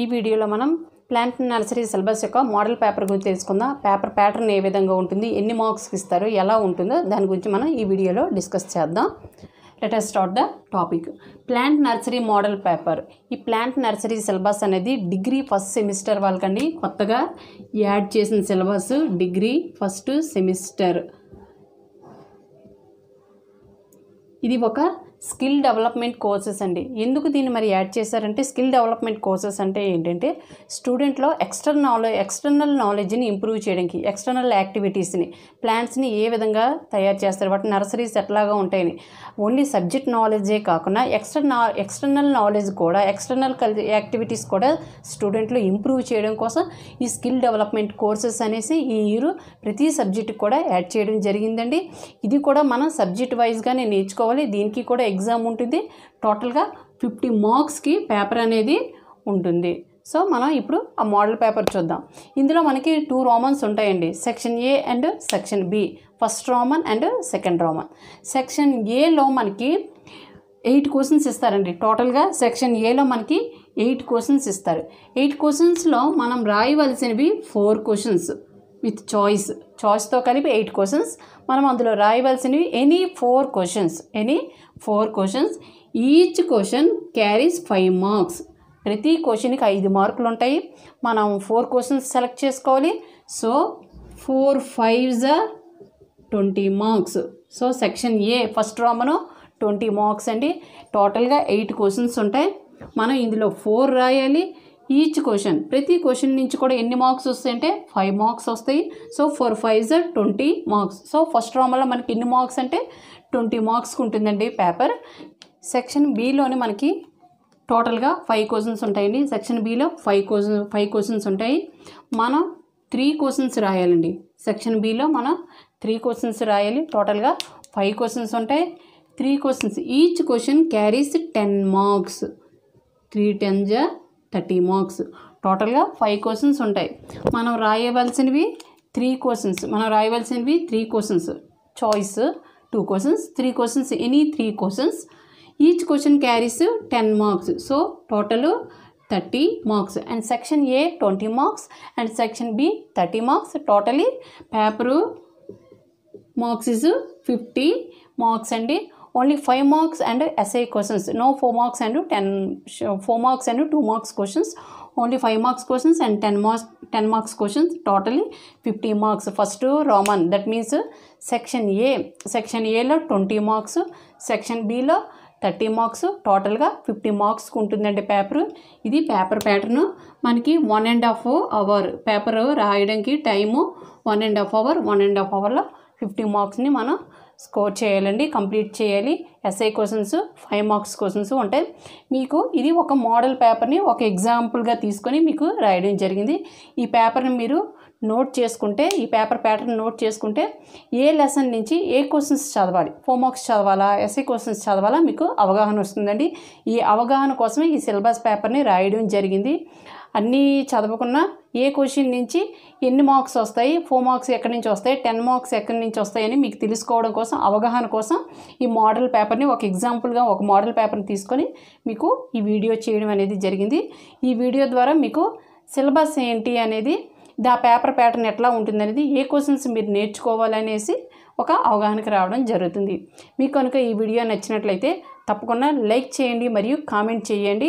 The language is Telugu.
ఈ వీడియోలో మనం ప్లాంట్ నర్సరీ సిలబస్ యొక్క మోడల్ పేపర్ గురించి తెలుసుకుందాం. పేపర్ ప్యాటర్న్ ఏ విధంగా ఉంటుంది? ఎన్ని మార్క్స్కి ఇస్తారు? ఎలా ఉంటుందో దాని గురించి మనం ఈ వీడియోలో డిస్కస్ చేద్దాం. Let us start the topic plant nursery model paper ఈ ప్లాంట్ నర్సరీ సిలబస్ అనేది డిగ్రీ ఫస్ట్ సెమిస్టర్ వాళ్ళకండి కొత్తగా యాడ్ చేసిన సిలబస్ డిగ్రీ ఫస్ట్ సెమిస్టర్. ఇది ఒక స్కిల్ డెవలప్మెంట్ కోర్సెస్ అండి. ఎందుకు దీన్ని మరి యాడ్ చేశారంటే స్కిల్ డెవలప్మెంట్ కోర్సెస్ అంటే ఏంటంటే స్టూడెంట్లో ఎక్స్టర్నల్ నాలెడ్జ్ ఎక్స్టర్నల్ నాలెడ్జ్ని ఇంప్రూవ్ చేయడానికి ఎక్స్టర్నల్ యాక్టివిటీస్ని ప్లాంట్స్ని ఏ విధంగా తయారు చేస్తారు వాటి నర్సరీస్ ఎట్లాగా ఉంటాయని. ఓన్లీ సబ్జెక్ట్ నాలెడ్జే కాకుండా ఎక్స్టర్నల్ ఎక్స్టర్నల్ నాలెడ్జ్ కూడా ఎక్స్టర్నల్ యాక్టివిటీస్ కూడా స్టూడెంట్లు ఇంప్రూవ్ చేయడం కోసం ఈ స్కిల్ డెవలప్మెంట్ కోర్సెస్ అనేసి ఈ ఇయర్ ప్రతి సబ్జెక్టు కూడా యాడ్ చేయడం జరిగిందండి. ఇది కూడా మనం సబ్జెక్ట్ వైజ్గానే నేర్చుకోవాలి దీనికి కూడా ఎగ్జామ్ ఉంటుంది. టోటల్గా ఫిఫ్టీ మార్క్స్కి పేపర్ అనేది ఉంటుంది. సో మనం ఇప్పుడు ఆ మోడల్ పేపర్ చూద్దాం. ఇందులో మనకి టూ రోమన్స్ ఉంటాయండి. Section A and section B first roman and second roman section ఏలో మనకి ఎయిట్ క్వశ్చన్స్ ఇస్తారండి. టోటల్గా సెక్షన్ ఏలో మనకి ఎయిట్ క్వశ్చన్స్ ఇస్తారు. ఎయిట్ క్వశ్చన్స్లో మనం రాయవలసినవి ఫోర్ క్వశ్చన్స్ విత్ చాయిస్ చాయిస్తో కలిపి ఎయిట్ క్వశ్చన్స్. మనం అందులో రాయవలసినవి any four questions any four questions. Each question carries five marks. ప్రతి క్వశ్చన్కి ఐదు మార్కులు ఉంటాయి మనం ఫోర్ క్వశ్చన్స్ సెలెక్ట్ చేసుకోవాలి. సో ఫోర్ ఫైవ్ జ twenty marks. So section A first roman twenty marks అండి. టోటల్గా ఎయిట్ క్వశ్చన్స్ ఉంటాయి. మనం ఇందులో ఫోర్ రాయాలి. ఈచ్ క్వశ్చన్ ప్రతి క్వశ్చన్ నుంచి కూడా ఎన్ని మార్క్స్ వస్తాయంటే ఫైవ్ మార్క్స్ వస్తాయి. So four five twenty marks so first రామలో మనకి ఎన్ని మార్క్స్ అంటే ట్వంటీ మార్క్స్కి ఉంటుందండి పేపర్ సెక్షన్ బిలోని మనకి టోటల్గా ఫైవ్ క్వశ్చన్స్ ఉంటాయండి. సెక్షన్ బిలో ఫైవ్ క్వశ్చన్ ఫైవ్ క్వశ్చన్స్ ఉంటాయి. మనం త్రీ క్వశ్చన్స్ రాయాలండి. సెక్షన్ బిలో మనం త్రీ క్వశ్చన్స్ రాయాలి. టోటల్గా ఫైవ్ క్వశ్చన్స్ ఉంటాయి. Three questions each question carries ten marks three ten జా థర్టీ మార్క్స్. టోటల్గా ఫైవ్ క్వశ్చన్స్ ఉంటాయి. మనం రాయవలసినవి త్రీ క్వశ్చన్స్. మనం రాయవలసినవి three questions. Choice two questions three questions any three questions each question carries ten marks so total thirty marks and section A twenty marks and section B thirty marks totally paper marks is fifty marks అండి only five marks and SI questions. No four marks and ten four marks and two marks questions. Only five marks questions and ten marks ten marks questions totally fifty marks. First roman that means section A section ఏలో ట్వంటీ మార్క్స్ సెక్షన్ బిలో థర్టీ మార్క్స్ టోటల్గా ఫిఫ్టీ మార్క్స్కి ఉంటుందండి పేపర్. ఇది పేపర్ ప్యాటర్న్. మనకి one and half hour paper రాయడానికి time one and half hour one and half అవర్లో ఫిఫ్టీ మార్క్స్ని మనం స్కోర్ చేయాలండి కంప్లీట్ చేయాలి. SI questions five marks questions ఉంటాయి. మీకు ఇది ఒక మోడల్ పేపర్ని ఒక ఎగ్జాంపుల్గా తీసుకొని మీకు రాయడం జరిగింది. ఈ పేపర్ని మీరు నోట్ చేసుకుంటే ఈ పేపర్ ప్యాటర్న్ నోట్ చేసుకుంటే ఏ లెసన్ నుంచి ఏ క్వశ్చన్స్ చదవాలి ఫోర్ మార్క్స్ చదవాలా ఎస్ఐ క్వశ్చన్స్ చదవాలా మీకు అవగాహన వస్తుందండి. ఈ అవగాహన కోసమే ఈ సిలబస్ పేపర్ని రాయడం జరిగింది. అన్నీ చదవకున్నా ఏ క్వశ్చన్ నుంచి ఎన్ని మార్క్స్ వస్తాయి ఫోర్ మార్క్స్ ఎక్కడి నుంచి వస్తాయి టెన్ మార్క్స్ ఎక్కడి నుంచి వస్తాయని మీకు తెలుసుకోవడం కోసం అవగాహన కోసం ఈ మోడల్ పేపర్ని ఒక ఎగ్జాంపుల్గా ఒక మోడల్ పేపర్ని తీసుకొని మీకు ఈ వీడియో చేయడం అనేది జరిగింది. ఈ వీడియో ద్వారా మీకు సిలబస్ ఏంటి అనేది దా పేపర్ ప్యాటర్న్ ఎట్లా ఉంటుంది అనేది ఏ క్వశ్చన్స్ మీరు నేర్చుకోవాలనేసి ఒక అవగాహనకి రావడం జరుగుతుంది. మీకు కనుక ఈ వీడియో నచ్చినట్లయితే తప్పకుండా లైక్ చేయండి మరియు కామెంట్ చేయండి.